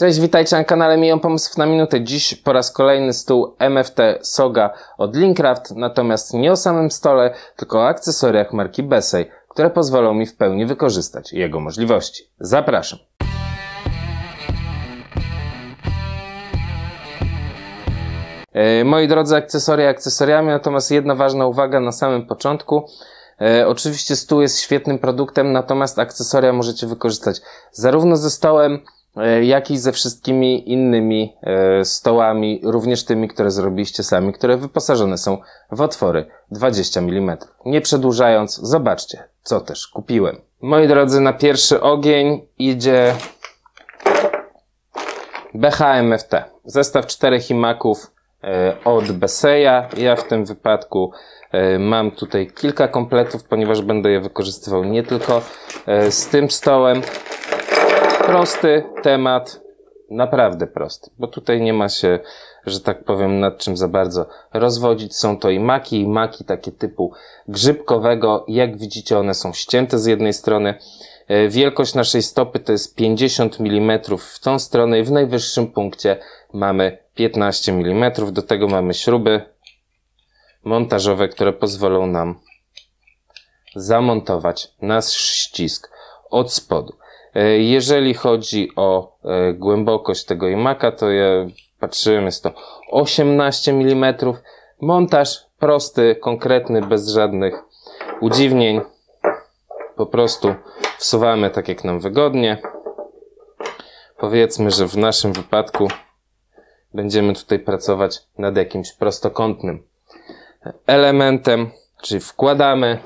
Cześć, witajcie na kanale Miją Pomysłów na Minutę. Dziś po raz kolejny stół MFT Soga od Linkcraft, natomiast nie o samym stole, tylko o akcesoriach marki Bessey, które pozwolą mi w pełni wykorzystać jego możliwości. Zapraszam. E, Moi drodzy, akcesoria akcesoriami, natomiast jedna ważna uwaga na samym początku. E, oczywiście stół jest świetnym produktem, natomiast akcesoria możecie wykorzystać zarówno ze stołem, jak i ze wszystkimi innymi e, stołami, również tymi, które zrobiliście sami, które wyposażone są w otwory 20 mm. Nie przedłużając, zobaczcie, co też kupiłem. Moi drodzy, na pierwszy ogień idzie BHMFT. Zestaw czterech imaków e, od Beseya. Ja w tym wypadku e, mam tutaj kilka kompletów, ponieważ będę je wykorzystywał nie tylko e, z tym stołem. Prosty temat, naprawdę prosty, bo tutaj nie ma się, że tak powiem, nad czym za bardzo rozwodzić. Są to i maki, i maki takie typu grzybkowego. Jak widzicie, one są ścięte z jednej strony. E, Wielkość naszej stopy to jest 50 mm w tą stronę i w najwyższym punkcie mamy 15 mm. Do tego mamy śruby montażowe, które pozwolą nam zamontować nasz ścisk od spodu. E, Jeżeli chodzi o e, głębokość tego imaka, to ja patrzyłem, jest to 18 mm. Montaż prosty, konkretny, bez żadnych udziwnień. Po prostu wsuwamy tak jak nam wygodnie. Powiedzmy, że w naszym wypadku będziemy tutaj pracować nad jakimś prostokątnym elementem, czyli wkładamy.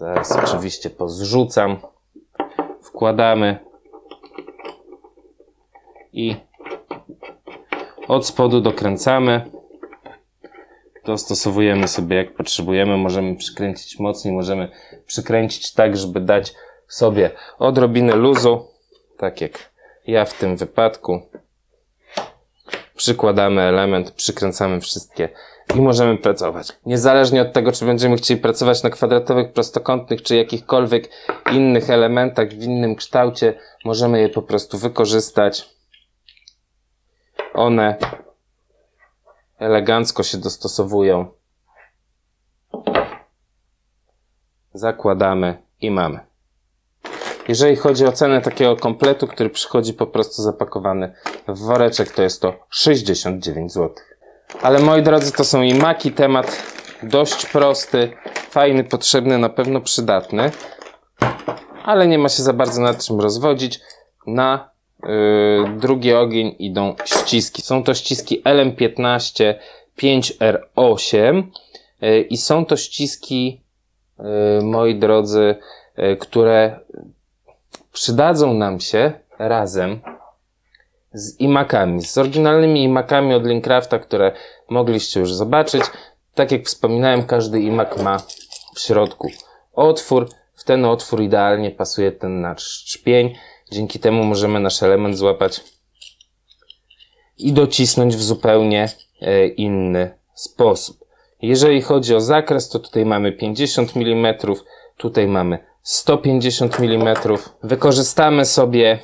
Zaraz oczywiście pozrzucam. Wkładamy i od spodu dokręcamy. Dostosowujemy sobie jak potrzebujemy. Możemy przykręcić mocniej, możemy przykręcić tak, żeby dać sobie odrobinę luzu. Tak jak ja w tym wypadku. Przykładamy element, przykręcamy wszystkie i możemy pracować. Niezależnie od tego, czy będziemy chcieli pracować na kwadratowych, prostokątnych, czy jakichkolwiek innych elementach w innym kształcie, możemy je po prostu wykorzystać. One elegancko się dostosowują. Zakładamy i mamy. Jeżeli chodzi o cenę takiego kompletu, który przychodzi po prostu zapakowany woreczek, to jest to 69 zł. Ale moi drodzy, to są i maki, temat dość prosty, fajny, potrzebny, na pewno przydatny, ale nie ma się za bardzo nad czym rozwodzić. Na yy, drugi ogień idą ściski. Są to ściski LM15 5R8 yy, i są to ściski, yy, moi drodzy, yy, które przydadzą nam się razem z imakami, z oryginalnymi imakami od Linkcrafta, które mogliście już zobaczyć. Tak jak wspominałem, każdy imak ma w środku otwór. W ten otwór idealnie pasuje ten nasz szpień. Dzięki temu możemy nasz element złapać i docisnąć w zupełnie e, inny sposób. Jeżeli chodzi o zakres, to tutaj mamy 50 mm, tutaj mamy 150 mm. Wykorzystamy sobie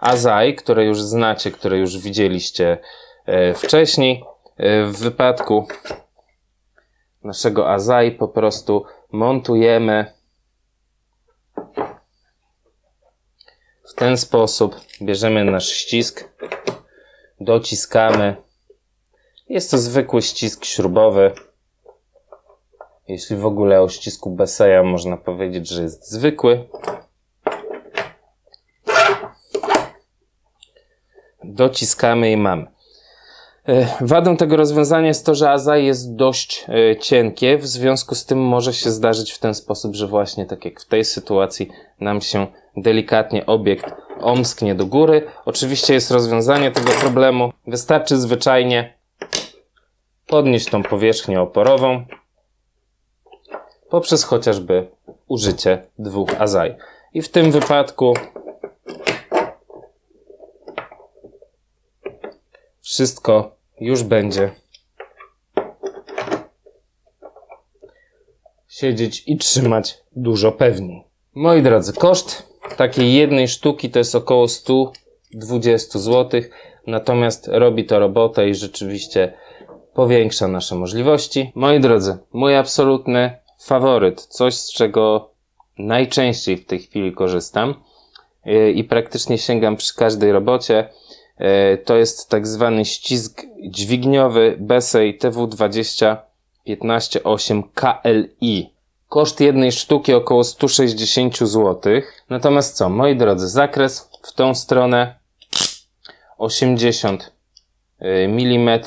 Azai, które już znacie, które już widzieliście e, wcześniej. E, w wypadku naszego Azai po prostu montujemy w ten sposób. Bierzemy nasz ścisk, dociskamy. Jest to zwykły ścisk śrubowy. Jeśli w ogóle o ścisku Beseya można powiedzieć, że jest zwykły. Dociskamy i mamy. E, Wadą tego rozwiązania jest to, że Azai jest dość e, cienkie, w związku z tym może się zdarzyć w ten sposób, że właśnie tak jak w tej sytuacji nam się delikatnie obiekt omsknie do góry. Oczywiście jest rozwiązanie tego problemu. Wystarczy zwyczajnie podnieść tą powierzchnię oporową poprzez chociażby użycie dwóch Azai. I w tym wypadku wszystko już będzie siedzieć i trzymać dużo pewniej. Moi drodzy, koszt takiej jednej sztuki to jest około 120 zł. Natomiast robi to robotę i rzeczywiście powiększa nasze możliwości. Moi drodzy, mój absolutny faworyt, coś z czego najczęściej w tej chwili korzystam yy, i praktycznie sięgam przy każdej robocie, to jest tak zwany ścisk dźwigniowy Bessey TW20 158 KLI. Koszt jednej sztuki około 160 zł. Natomiast co, moi drodzy, zakres w tą stronę 80 y, mm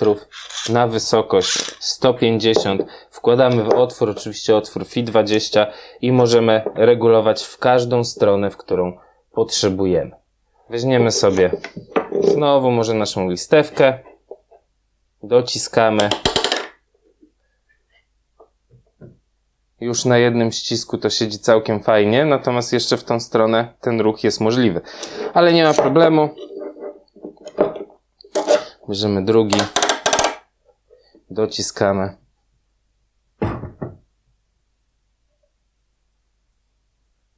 na wysokość 150. Wkładamy w otwór, oczywiście otwór FI20 i możemy regulować w każdą stronę, w którą potrzebujemy. Weźmiemy sobie znowu może naszą listewkę, dociskamy już na jednym ścisku to siedzi całkiem fajnie, natomiast jeszcze w tą stronę ten ruch jest możliwy. Ale nie ma problemu. Bierzemy drugi, dociskamy.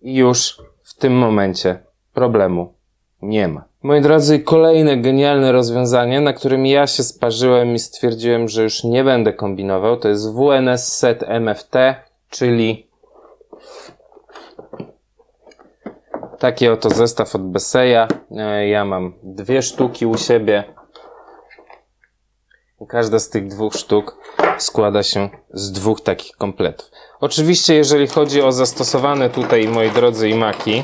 I już w tym momencie problemu nie ma. Moi drodzy, kolejne genialne rozwiązanie, na którym ja się sparzyłem i stwierdziłem, że już nie będę kombinował, to jest WNS Set MFT czyli taki oto zestaw od Beseya. E, ja mam dwie sztuki u siebie. Każda z tych dwóch sztuk składa się z dwóch takich kompletów. Oczywiście, jeżeli chodzi o zastosowane tutaj, moi drodzy, imaki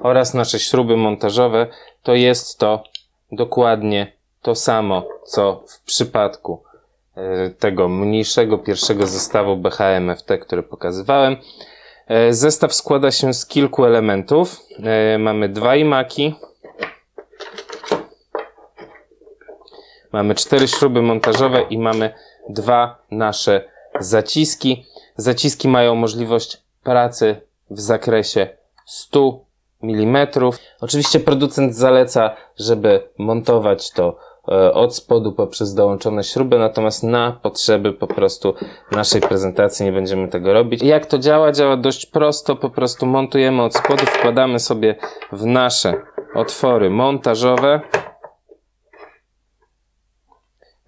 oraz nasze śruby montażowe, to jest to dokładnie to samo, co w przypadku E, tego mniejszego pierwszego zestawu BHMFT, który pokazywałem. E, zestaw składa się z kilku elementów. E, mamy dwa imaki. Mamy cztery śruby montażowe i mamy dwa nasze zaciski. Zaciski mają możliwość pracy w zakresie 100 mm. Oczywiście producent zaleca, żeby montować to E, od spodu poprzez dołączone śruby, natomiast na potrzeby po prostu naszej prezentacji nie będziemy tego robić. Jak to działa? Działa dość prosto, po prostu montujemy od spodu, wkładamy sobie w nasze otwory montażowe.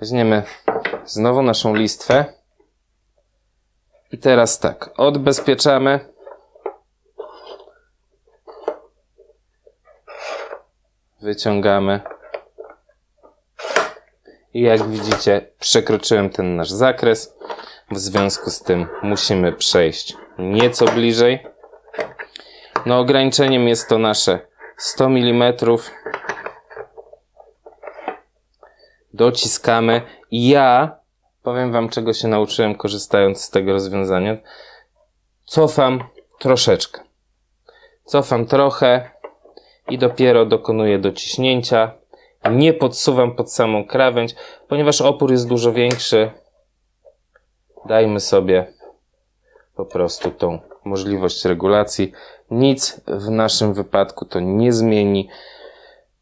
Weźmiemy znowu naszą listwę. I teraz tak, odbezpieczamy. Wyciągamy. I jak widzicie, przekroczyłem ten nasz zakres. W związku z tym musimy przejść nieco bliżej. No ograniczeniem jest to nasze 100 mm. Dociskamy. Ja powiem wam, czego się nauczyłem korzystając z tego rozwiązania. Cofam troszeczkę. Cofam trochę i dopiero dokonuję dociśnięcia nie podsuwam pod samą krawędź, ponieważ opór jest dużo większy. Dajmy sobie po prostu tą możliwość regulacji. Nic w naszym wypadku to nie zmieni.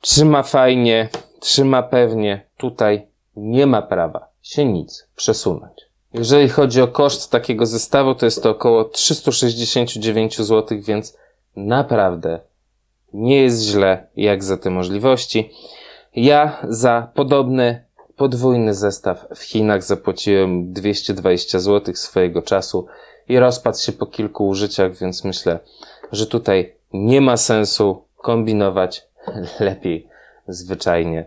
Trzyma fajnie, trzyma pewnie. Tutaj nie ma prawa się nic przesunąć. Jeżeli chodzi o koszt takiego zestawu, to jest to około 369 zł, więc naprawdę nie jest źle jak za te możliwości. Ja za podobny podwójny zestaw w Chinach zapłaciłem 220 zł swojego czasu i rozpadł się po kilku użyciach, więc myślę, że tutaj nie ma sensu kombinować. Lepiej zwyczajnie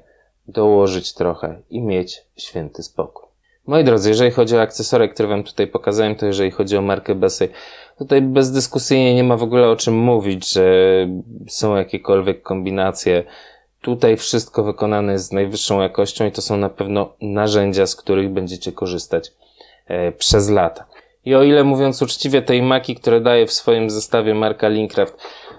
dołożyć trochę i mieć święty spokój. Moi drodzy, jeżeli chodzi o akcesory, które Wam tutaj pokazałem, to jeżeli chodzi o markę Bessey, tutaj bezdyskusyjnie nie ma w ogóle o czym mówić, że są jakiekolwiek kombinacje Tutaj wszystko wykonane jest z najwyższą jakością i to są na pewno narzędzia, z których będziecie korzystać e, przez lata. I o ile mówiąc uczciwie, te maki, które daje w swoim zestawie marka Lincraft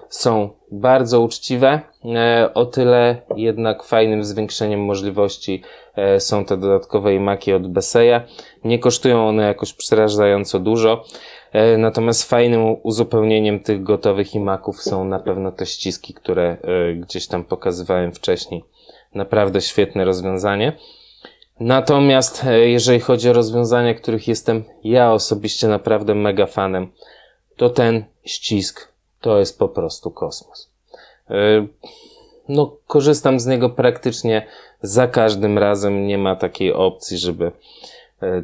są bardzo uczciwe, e, o tyle jednak fajnym zwiększeniem możliwości e, są te dodatkowe maki od Beseya. Nie kosztują one jakoś przerażająco dużo. E, natomiast fajnym uzupełnieniem tych gotowych imaków są na pewno te ściski, które e, gdzieś tam pokazywałem wcześniej. Naprawdę świetne rozwiązanie. Natomiast e, jeżeli chodzi o rozwiązania, których jestem ja osobiście naprawdę mega fanem, to ten ścisk to jest po prostu kosmos. No, korzystam z niego praktycznie za każdym razem. Nie ma takiej opcji, żeby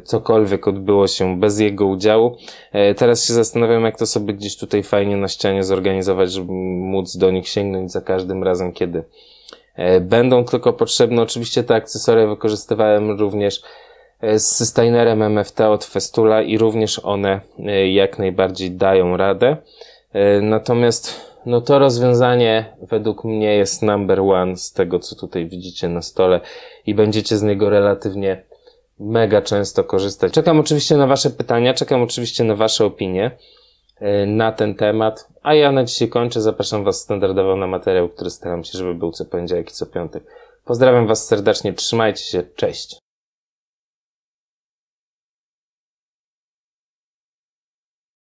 cokolwiek odbyło się bez jego udziału. E, teraz się zastanawiam, jak to sobie gdzieś tutaj fajnie na ścianie zorganizować, żeby móc do nich sięgnąć za każdym razem, kiedy będą tylko potrzebne. Oczywiście te akcesoria wykorzystywałem również z Steinerem MFT od Festula i również one jak najbardziej dają radę. Natomiast no to rozwiązanie według mnie jest number one z tego, co tutaj widzicie na stole i będziecie z niego relatywnie mega często korzystać. Czekam oczywiście na Wasze pytania, czekam oczywiście na Wasze opinie e, na ten temat, a ja na dzisiaj kończę. Zapraszam Was standardowo na materiał, który staram się, żeby był co poniedziałek i co piątek. Pozdrawiam Was serdecznie, trzymajcie się, cześć.